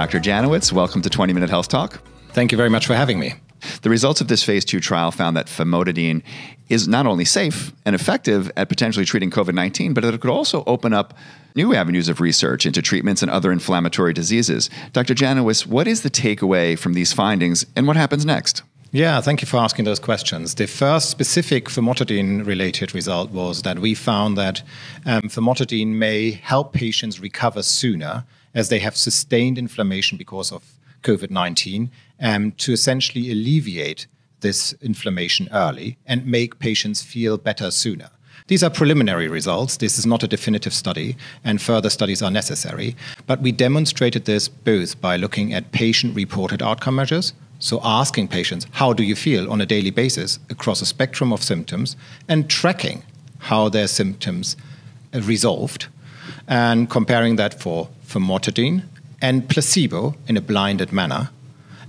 Dr. Janowitz, welcome to 20 Minute Health Talk. Thank you very much for having me. The results of this phase two trial found that famotidine is not only safe and effective at potentially treating COVID 19, but that it could also open up new avenues of research into treatments and other inflammatory diseases. Dr. Janowitz, what is the takeaway from these findings and what happens next? Yeah, thank you for asking those questions. The first specific famotidine related result was that we found that um, famotidine may help patients recover sooner as they have sustained inflammation because of COVID 19 um, to essentially alleviate this inflammation early and make patients feel better sooner. These are preliminary results. This is not a definitive study, and further studies are necessary. But we demonstrated this both by looking at patient reported outcome measures, so asking patients, how do you feel on a daily basis across a spectrum of symptoms, and tracking how their symptoms resolved, and comparing that for famotidine and placebo in a blinded manner.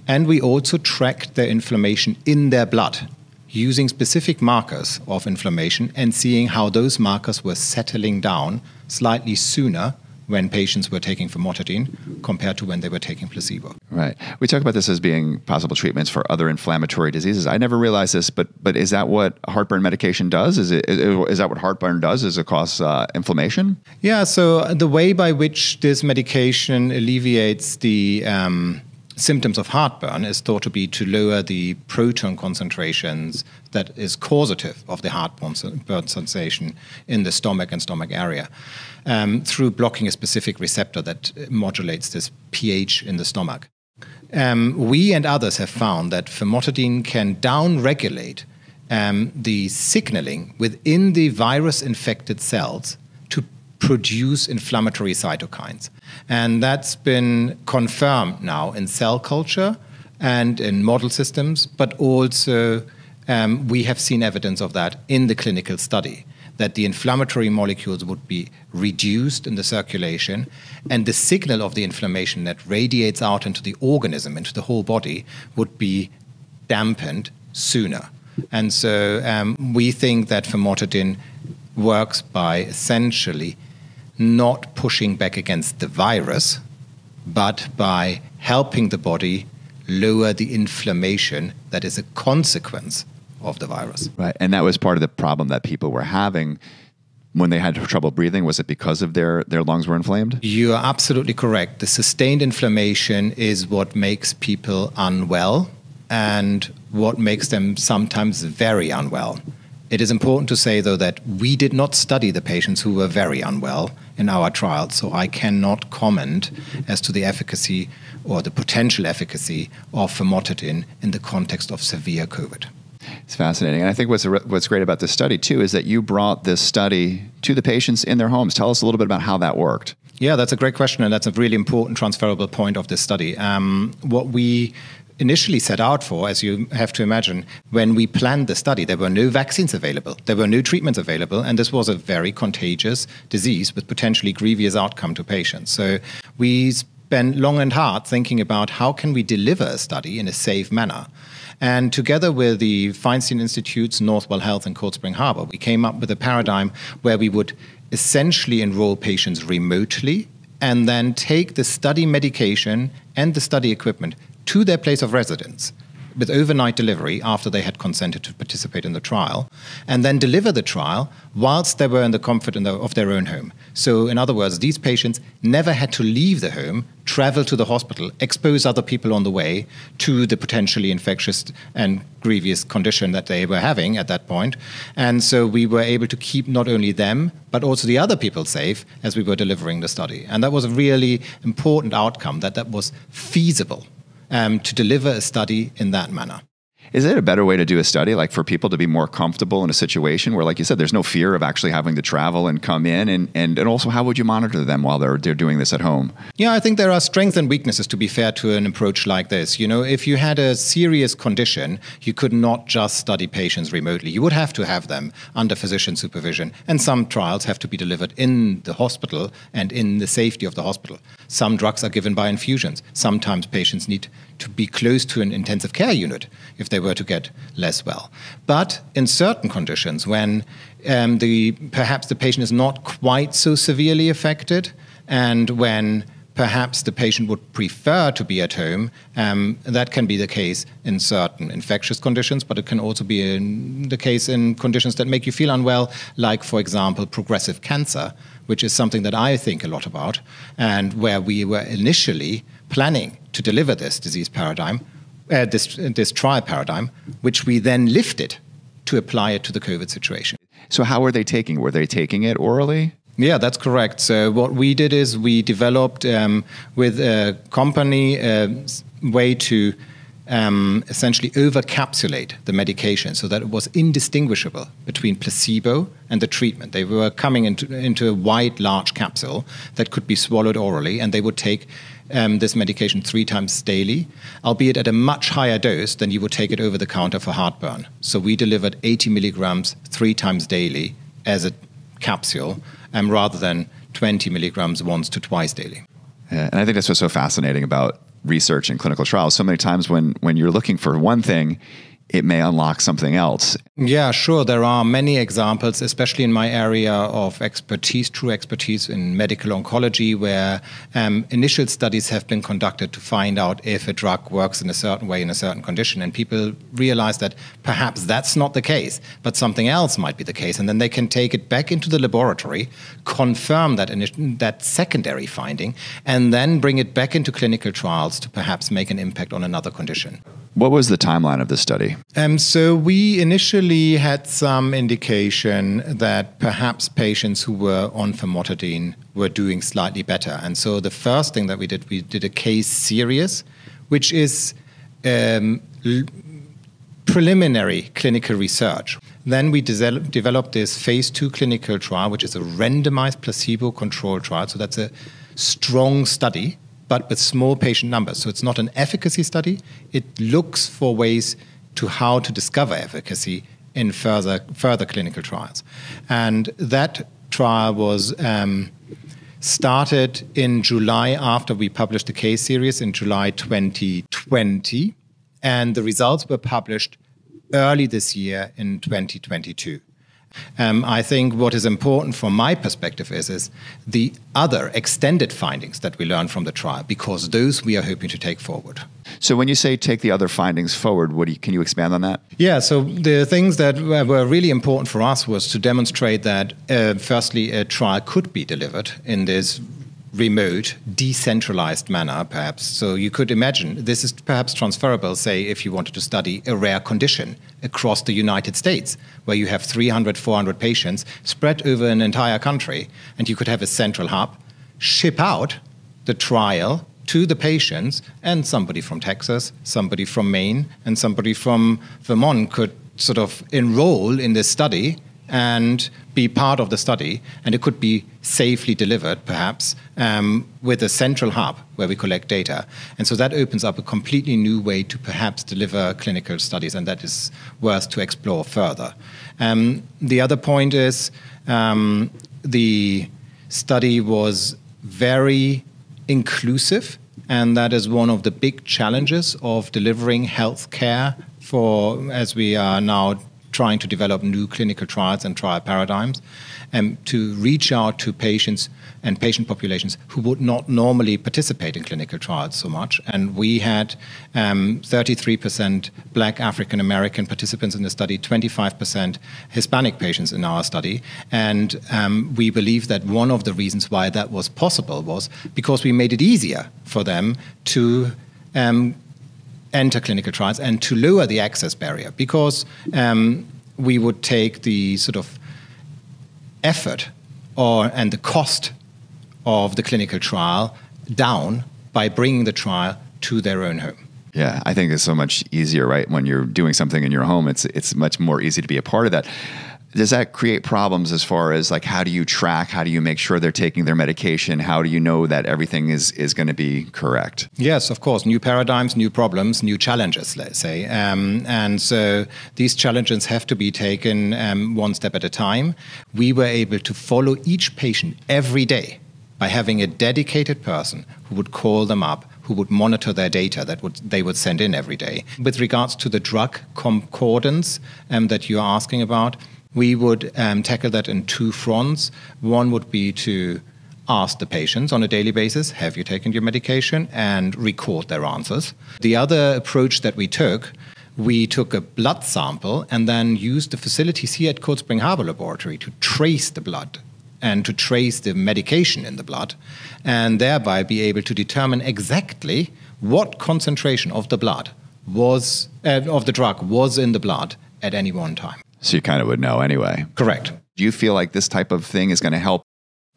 And we also tracked their inflammation in their blood using specific markers of inflammation and seeing how those markers were settling down slightly sooner when patients were taking famotidine compared to when they were taking placebo. Right. We talk about this as being possible treatments for other inflammatory diseases. I never realized this, but but is that what heartburn medication does? Is it is that what heartburn does? Is it cause uh, inflammation? Yeah. So the way by which this medication alleviates the um, symptoms of heartburn is thought to be to lower the proton concentrations that is causative of the heartburn sensation in the stomach and stomach area um, through blocking a specific receptor that modulates this pH in the stomach. Um, we and others have found that famotidine can downregulate um, the signaling within the virus infected cells produce inflammatory cytokines. And that's been confirmed now in cell culture and in model systems, but also um, we have seen evidence of that in the clinical study that the inflammatory molecules would be reduced in the circulation and the signal of the inflammation that radiates out into the organism, into the whole body, would be dampened sooner. And so um, we think that famotidine works by essentially not pushing back against the virus, but by helping the body lower the inflammation that is a consequence of the virus. Right. And that was part of the problem that people were having when they had trouble breathing was it because of their their lungs were inflamed you are absolutely correct the sustained inflammation is what makes people unwell and what makes them sometimes very unwell it is important to say, though, that we did not study the patients who were very unwell in our trial, so I cannot comment as to the efficacy or the potential efficacy of famotidine in the context of severe COVID. It's fascinating. And I think what's, what's great about this study, too, is that you brought this study to the patients in their homes. Tell us a little bit about how that worked. Yeah, that's a great question, and that's a really important transferable point of this study. Um, what we initially set out for, as you have to imagine, when we planned the study, there were no vaccines available, there were no treatments available, and this was a very contagious disease with potentially grievous outcome to patients. So we spent long and hard thinking about how can we deliver a study in a safe manner. And together with the Feinstein Institutes, Northwell Health, and Cold Spring Harbor, we came up with a paradigm where we would essentially enroll patients remotely and then take the study medication and the study equipment to their place of residence with overnight delivery after they had consented to participate in the trial, and then deliver the trial whilst they were in the comfort of their own home. So, in other words, these patients never had to leave the home, travel to the hospital, expose other people on the way to the potentially infectious and grievous condition that they were having at that point. And so we were able to keep not only them, but also the other people safe as we were delivering the study. And that was a really important outcome that that was feasible um, to deliver a study in that manner. Is it a better way to do a study, like for people to be more comfortable in a situation where, like you said, there's no fear of actually having to travel and come in? And, and, and also, how would you monitor them while they're, they're doing this at home? Yeah, I think there are strengths and weaknesses, to be fair, to an approach like this. You know, if you had a serious condition, you could not just study patients remotely. You would have to have them under physician supervision. And some trials have to be delivered in the hospital and in the safety of the hospital. Some drugs are given by infusions. Sometimes patients need to be close to an intensive care unit if they were to get less well. But in certain conditions, when um, the perhaps the patient is not quite so severely affected, and when perhaps the patient would prefer to be at home. Um, that can be the case in certain infectious conditions, but it can also be the case in conditions that make you feel unwell, like, for example, progressive cancer, which is something that I think a lot about, and where we were initially planning to deliver this disease paradigm, uh, this, this trial paradigm, which we then lifted to apply it to the COVID situation. So, how were they taking? Were they taking it orally? Yeah, that's correct. So what we did is we developed um, with a company a way to um, essentially overcapsulate the medication so that it was indistinguishable between placebo and the treatment. They were coming into, into a wide, large capsule that could be swallowed orally, and they would take um, this medication three times daily, albeit at a much higher dose than you would take it over the counter for heartburn. So we delivered 80 milligrams three times daily as a capsule um, rather than 20 milligrams once to twice daily. Yeah, and I think that's what's so fascinating about research and clinical trials. So many times when when you're looking for one thing, it may unlock something else. Yeah, sure. There are many examples, especially in my area of expertise, true expertise in medical oncology, where um, initial studies have been conducted to find out if a drug works in a certain way in a certain condition. And people realize that perhaps that's not the case, but something else might be the case. And then they can take it back into the laboratory, confirm that, that secondary finding, and then bring it back into clinical trials to perhaps make an impact on another condition. What was the timeline of this study? Um, so we initially had some indication that perhaps patients who were on famotidine were doing slightly better. And so the first thing that we did, we did a case series, which is um, l- preliminary clinical research. Then we de- developed this phase two clinical trial, which is a randomized placebo controlled trial. So that's a strong study but with small patient numbers. So it's not an efficacy study. It looks for ways to how to discover efficacy in further further clinical trials, and that trial was. Um, started in July after we published the case series in July 2020, and the results were published early this year in 2022. Um, I think what is important from my perspective is, is the other extended findings that we learned from the trial, because those we are hoping to take forward. So, when you say take the other findings forward, what you, can you expand on that? Yeah, so the things that were really important for us was to demonstrate that, uh, firstly, a trial could be delivered in this remote, decentralized manner, perhaps. So you could imagine this is perhaps transferable, say, if you wanted to study a rare condition across the United States, where you have 300, 400 patients spread over an entire country, and you could have a central hub, ship out the trial to the patients, and somebody from Texas, somebody from Maine, and somebody from Vermont could sort of enroll in this study and be part of the study, and it could be safely delivered, perhaps, um, with a central hub where we collect data. And so that opens up a completely new way to perhaps deliver clinical studies, and that is worth to explore further. Um, the other point is um, the study was very inclusive, and that is one of the big challenges of delivering healthcare for, as we are now trying to develop new clinical trials and trial paradigms, and um, to reach out to patients and patient populations who would not normally participate in clinical trials so much. And we had um, 33% Black African American participants in the study, 25% Hispanic patients in our study. And um, we believe that one of the reasons why that was possible was because we made it easier for them to um, enter clinical trials and to lower the access barrier because um, we would take the sort of effort or and the cost of the clinical trial down by bringing the trial to their own home. Yeah, I think it's so much easier, right? When you're doing something in your home, it's it's much more easy to be a part of that does that create problems as far as like how do you track? How do you make sure they're taking their medication? How do you know that everything is is going to be correct? Yes of course. New paradigms new problems new challenges let's say. Um, and so these challenges have to be taken um, one step at a time. We were able to follow each patient every day by having a dedicated person who would call them up who would monitor their data that would, they would send in every day. With regards to the drug concordance um, that you're asking about, we would um, tackle that in two fronts. One would be to ask the patients on a daily basis, have you taken your medication, and record their answers. The other approach that we took, we took a blood sample and then used the facilities here at Cold Spring Harbor Laboratory to trace the blood and to trace the medication in the blood and thereby be able to determine exactly what concentration of the blood was uh, of the drug was in the blood at any one time. So you kind of would know anyway. Correct. Do you feel like this type of thing is going to help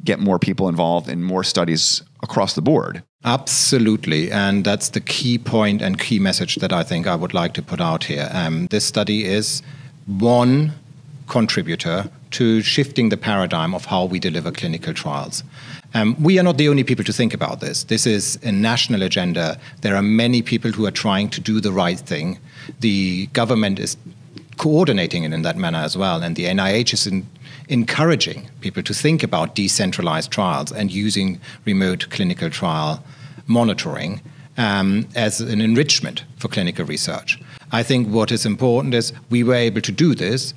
get more people involved in more studies across the board? Absolutely. And that's the key point and key message that I think I would like to put out here. Um, this study is one contributor to shifting the paradigm of how we deliver clinical trials. Um, we are not the only people to think about this. This is a national agenda. There are many people who are trying to do the right thing. The government is coordinating it in that manner as well, and the NIH is in, encouraging people to think about decentralized trials and using remote clinical trial monitoring um, as an enrichment for clinical research. I think what is important is we were able to do this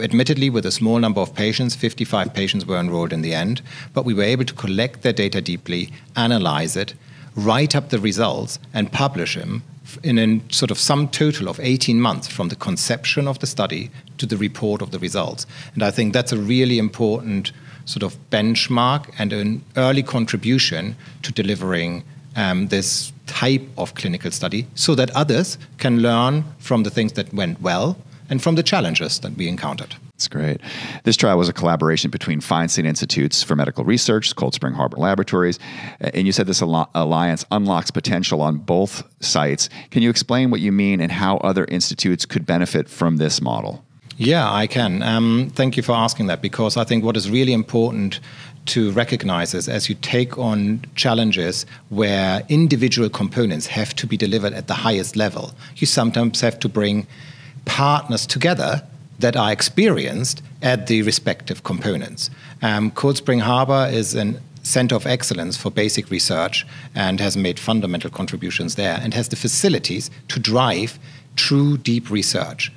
admittedly with a small number of patients 55 patients were enrolled in the end but we were able to collect their data deeply analyze it write up the results and publish them in a sort of sum total of 18 months from the conception of the study to the report of the results. And i think that's a really important sort of benchmark and an early contribution to delivering um, this type of clinical study so that others can learn from the things that went well and from the challenges that we encountered. That's great. This trial was a collaboration between Feinstein Institutes for Medical Research, Cold Spring Harbor Laboratories, and you said this alliance unlocks potential on both sites. Can you explain what you mean and how other institutes could benefit from this model? Yeah, I can. Um, thank you for asking that because I think what is really important to recognize is as you take on challenges where individual components have to be delivered at the highest level, you sometimes have to bring partners together that are experienced at the respective components. Um, Cold Spring Harbor is an center of excellence for basic research and has made fundamental contributions there and has the facilities to drive true deep research.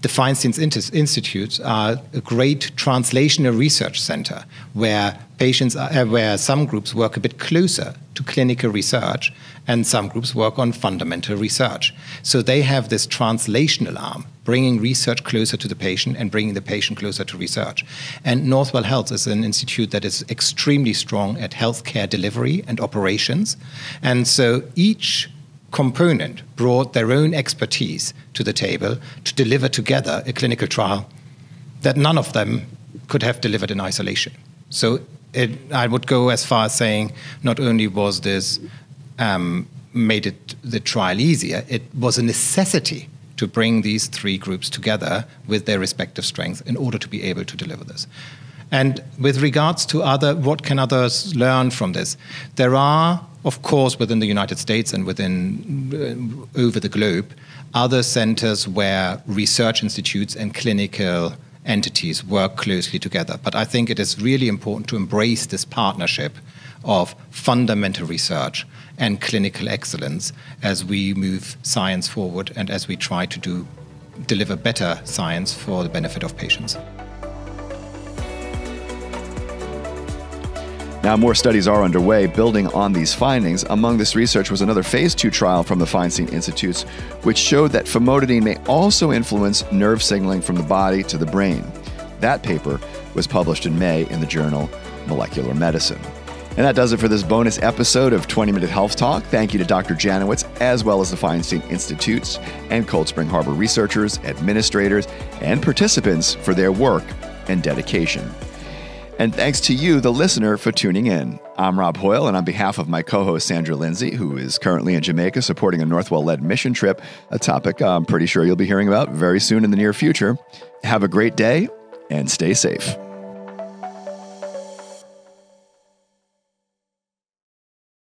The Feinstein Institutes are a great translational research center where patients are, uh, where some groups work a bit closer to clinical research and some groups work on fundamental research. So they have this translational arm, bringing research closer to the patient and bringing the patient closer to research. And Northwell Health is an institute that is extremely strong at healthcare delivery and operations. And so each component brought their own expertise to the table to deliver together a clinical trial that none of them could have delivered in isolation. So it, I would go as far as saying not only was this um, made it the trial easier, it was a necessity to bring these three groups together with their respective strengths in order to be able to deliver this. And with regards to other, what can others learn from this? There are, of course, within the United States and within uh, over the globe, other centers where research institutes and clinical entities work closely together. But I think it is really important to embrace this partnership of fundamental research and clinical excellence as we move science forward and as we try to do deliver better science for the benefit of patients. Now, more studies are underway building on these findings. Among this research was another phase two trial from the Feinstein Institutes, which showed that famotidine may also influence nerve signaling from the body to the brain. That paper was published in May in the journal Molecular Medicine. And that does it for this bonus episode of 20 Minute Health Talk. Thank you to Dr. Janowitz, as well as the Feinstein Institutes and Cold Spring Harbor researchers, administrators, and participants for their work and dedication. And thanks to you, the listener, for tuning in. I'm Rob Hoyle, and on behalf of my co host Sandra Lindsay, who is currently in Jamaica supporting a Northwell led mission trip, a topic I'm pretty sure you'll be hearing about very soon in the near future, have a great day and stay safe.